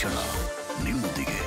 から目もでけ